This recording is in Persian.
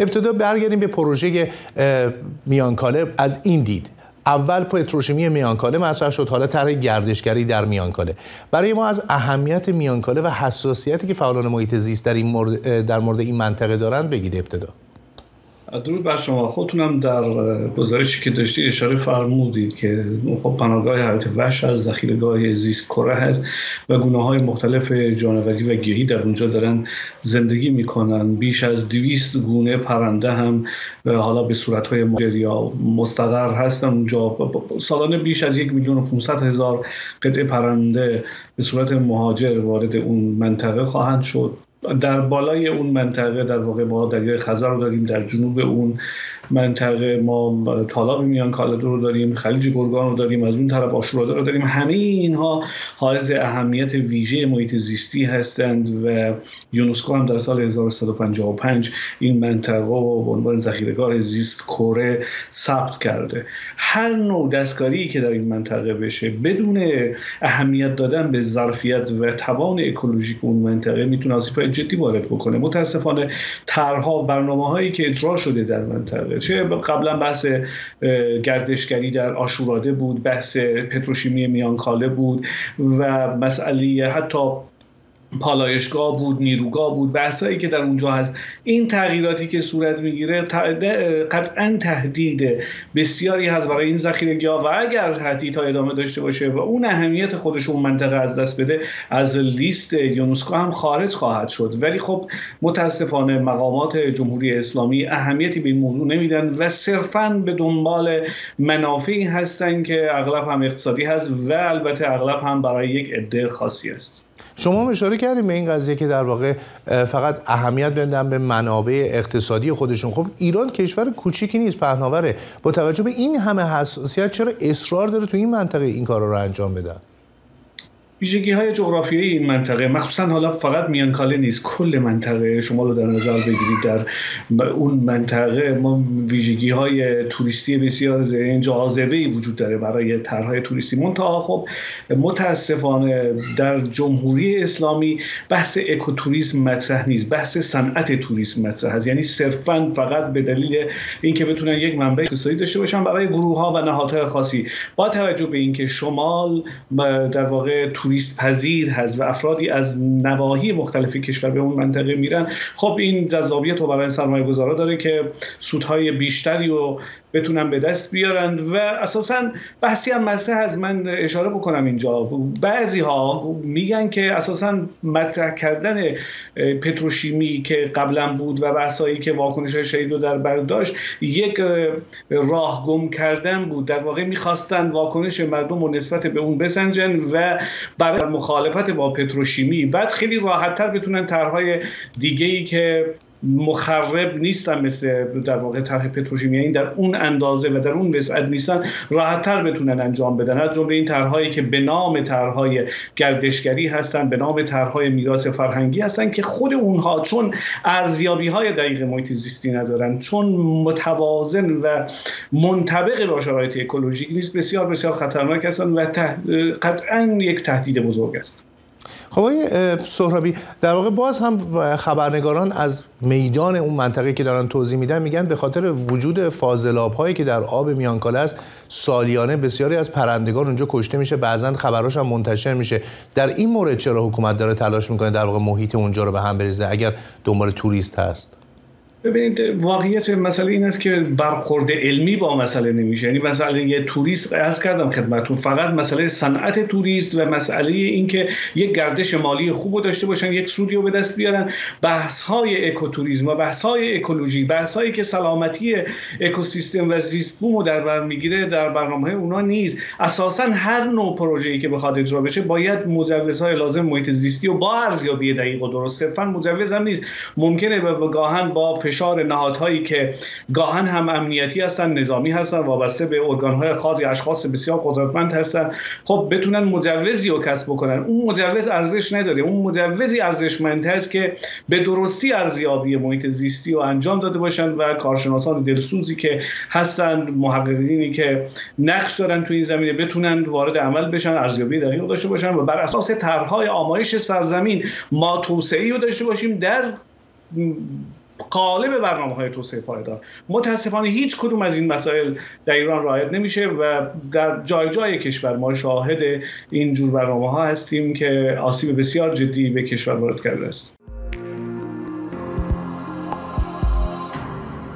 ابتدا برگردیم به پروژه میانکاله از این دید. اول پتروشیمی میانکاله مطرح شد حالا طرح گردشگری در میانکاله. برای ما از اهمیت میانکاله و حساسیتی که فعالان محیط زیست در, این مورد در مورد این منطقه دارند بگید ابتدا. درود بر شما. خودتونم در گزارشی که داشتی اشاره فرمودید که خب پناهگاه حیات وحش از ذخیرهگاه زیست کره هست و گونه های مختلف جانوری و گیاهی در اونجا دارن زندگی می‌کنن. بیش از دویست گونه پرنده هم حالا به صورت های یا مستقر هستن اونجا. سالانه بیش از یک میلیون و 500 هزار قطعه پرنده به صورت مهاجر وارد اون منطقه خواهند شد. در بالای اون منطقه در واقع ما دریای خزر رو داریم در جنوب اون منطقه ما طالاب میان کالدو رو داریم خلیج گرگان رو داریم از اون طرف آشوراده رو داریم. همه اینها حائز اهمیت ویژه محیط زیستی هستند و یونسکو هم در سال 1155 این منطقه رو به عنوان ذخیرهگاه زیست کره ثبت کرده. هر نوع دستکاری که در این منطقه بشه بدون اهمیت دادن به ظرفیت و توان اکولوژیک اون منطقه می‌تونه آسیب جدی وارد بکنه. متاسفانه طرحها برنامه هایی که اجرا شده در منطقه چه قبلا بحث گردشگری در آشوراده بود بحث پتروشیمی میانکاله بود و مسئله حتی پالایشگاه بود نیروگاه بود بحثایی که در اونجا هست. این تغییراتی که صورت می‌گیره قطعا تهدید بسیاری هست برای این ذخیره و اگر تهدید ها ادامه داشته باشه و اون اهمیت خودش اون منطقه از دست بده از لیست یونسکو هم خارج خواهد شد. ولی خب متاسفانه مقامات جمهوری اسلامی اهمیتی به این موضوع نمیدن و صرفا به دنبال منافعی هستند که اغلب هم اقتصادی هست و البته اغلب هم برای یک عده خاصی است شما اشاره کردیم به این قضیه که در واقع فقط اهمیت بدن به منابع اقتصادی خودشون. خب ایران کشور کوچیکی نیست پهناوره. با توجه به این همه حساسیت چرا اصرار داره تو این منطقه این کارا رو انجام بدن؟ ویژگی های جغرافیایی این منطقه مخصوصا حالا فقط میانکاله نیست کل منطقه شما رو در نظر بگیرید در اون منطقه ما ویژگی های توریستی بسیار جاذبه ای وجود داره برای طرحهای توریستی. منتها خب متاسفانه در جمهوری اسلامی بحث اکوتوریسم مطرح نیست بحث صنعت توریسم مطرح هست یعنی صرفا فقط به دلیل اینکه بتونن یک منبع اقتصادی داشته باشن برای گروه ها و نهادهای خاصی. با توجه به اینکه شمال در واقع توریست پذیر هست و افرادی از نواحی مختلف کشور به اون منطقه میرن. خب این جذابیت رو برای سرمایه گذارا داره که سودهای بیشتری و بتونن به دست بیارن و اساسا بحثی هم مطرح از من اشاره بکنم اینجا. بعضی ها میگن که اساسا مطرح کردن پتروشیمی که قبلا بود و بحثایی که واکنش شهید رو در برداشت یک راه گم کردن بود. در واقع می‌خواستن واکنش مردم و نسبت به اون بسنجن و برای مخالفت با پتروشیمی بعد خیلی راحتتر بتونن طرحهای دیگه ای که مخرب نیستن مثل در واقع طرح پتروشیمی یعنی در اون اندازه و در اون وسعت نیستن راحتتر بتونن انجام بدن. از جمله این طرحهایی که به نام طرحهای گردشگری هستن به نام طرحهای میراث فرهنگی هستن که خود اونها چون ارزیابی های دقیق محیط زیستی ندارن چون متوازن و منطبق با شرایط اکولوژیک نیست بسیار بسیار خطرناک هستن و قطعا یک تهدید بزرگ است. خب آقای سهرابی در واقع باز هم خبرنگاران از میدان اون منطقه که دارن توضیح میدن میگن به خاطر وجود فاضلاب هایی که در آب میانکاله است سالیانه بسیاری از پرندگان اونجا کشته میشه بعضا خبراش هم منتشر میشه. در این مورد چرا حکومت داره تلاش می‌کنه در واقع محیط اونجا رو به هم بریزه اگر دنبال توریست هست؟ ببینید واقعیت مسئله این است که برخورد علمی با مسئله نمیشه. یعنی مسئله یه توریست از کردم خدمتتون فقط مسئله صنعت توریست و مسئله اینکه یک گردش مالی خوب داشته باشن یک سودی رو به دست بیارن. بحث های اکوتوریسم و بحث های اکولوژی بحث هایی که سلامتی اکوسیستم و زیست بوم در بر می‌گیره در برنامه اونا نیست. اساسا هر نوع پروژه‌ای که بخواد اجرا بشه باید مجوزهای لازم محیط زیستی و با ارزیابی دقیق و درست صرفا مجوز هم نیست. ممکنه به گاهن با فشار نهادهایی که گاهن هم امنیتی هستن نظامی هستن وابسته به ارگانهای خاص یا اشخاص بسیار قدرتمند هستن. خب بتونن مجوزی رو کسب بکنن. اون مجوز ارزش نداره. اون مجوزی ارزشمند هست که به درستی ارزیابی محیط زیستی رو انجام داده باشن و کارشناسان دلسوزی که هستن محققینی که نقش دارن توی این زمینه بتونن وارد عمل بشن ارزیابی دقیق داشته باشن و بر اساس طرحهای آمایش سرزمین ما توسعه رو داشته باشیم در قالب برنامه های توسعه پایدار. متاسفانه هیچ کدوم از این مسائل در ایران رعایت نمیشه و در جای جای کشور ما شاهد این جور برنامه ها هستیم که آسیب بسیار جدی به کشور وارد کرده است.